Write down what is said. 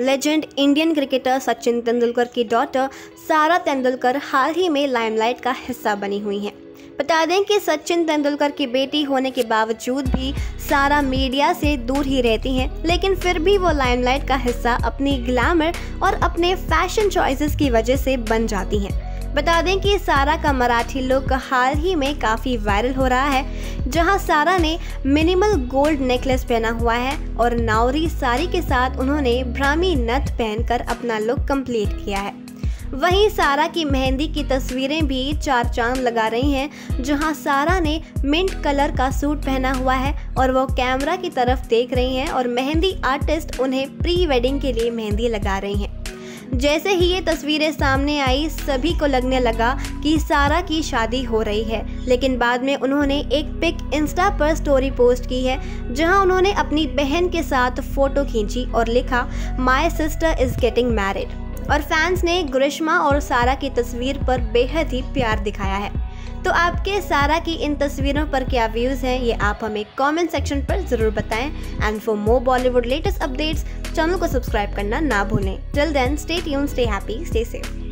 Legend Indian cricketer Sachin Tendulkar की daughter सारा तेंदुलकर हाल ही में लाइमलाइट का हिस्सा बनी हुई हैं। बता दें कि सचिन तेंदुलकर की बेटी होने के बावजूद भी सारा मीडिया से दूर ही रहती हैं, लेकिन फिर भी वो लाइमलाइट का हिस्सा अपनी ग्लैमर और अपने फ़ैशन चॉइसेस की वजह से बन जाती हैं। बता दें कि सारा का मराठी लुक हाल ही में काफ़ी वायरल हो रहा है, जहाँ सारा ने मिनिमल गोल्ड नेकलेस पहना हुआ है और नावरी साड़ी के साथ उन्होंने भ्रामी नथ पहनकर अपना लुक कंप्लीट किया है। वहीं सारा की मेहंदी की तस्वीरें भी चार चाँद लगा रही हैं, जहाँ सारा ने मिंट कलर का सूट पहना हुआ है और वो कैमरा की तरफ़ देख रही हैं और मेहंदी आर्टिस्ट उन्हें प्री वेडिंग के लिए मेहंदी लगा रही हैं। जैसे ही ये तस्वीरें सामने आई, सभी को लगने लगा कि सारा की शादी हो रही है। लेकिन बाद में उन्होंने एक पिक इंस्टा पर स्टोरी पोस्ट की है, जहाँ उन्होंने अपनी बहन के साथ फ़ोटो खींची और लिखा my sister is getting married और फैंस ने ग्रिश्मा और सारा की तस्वीर पर बेहद ही प्यार दिखाया है। तो आपके सारा की इन तस्वीरों पर क्या व्यूज़ हैं, ये आप हमें कमेंट सेक्शन पर ज़रूर बताएँ। And for more Bollywood latest updates channel को सब्सक्राइब करना ना भूलें। Till then stay tune stay happy stay safe